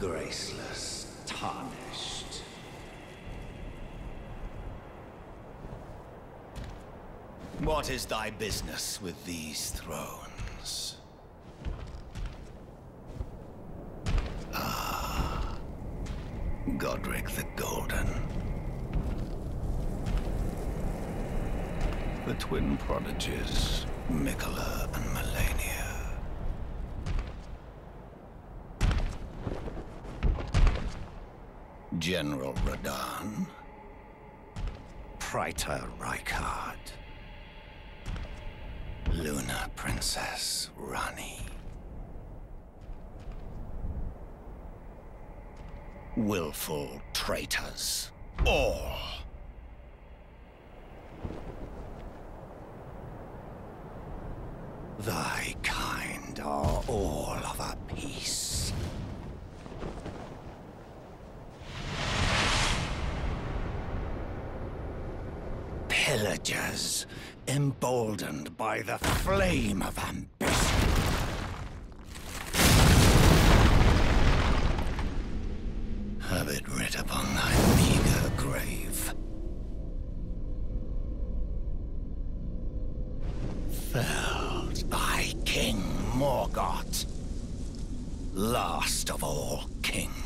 Graceless, tarnished. What is thy business with these thrones? Ah, Godrick the Golden. The twin prodigies, Miquella and Malenia. General Radahn. Praetor Rykard. Lunar Princess Ranni. Willful traitors. All. Thy Pillagers, emboldened by the flame of ambition. Have it writ upon thy meager grave. Felled by king Morgott, last of all kings.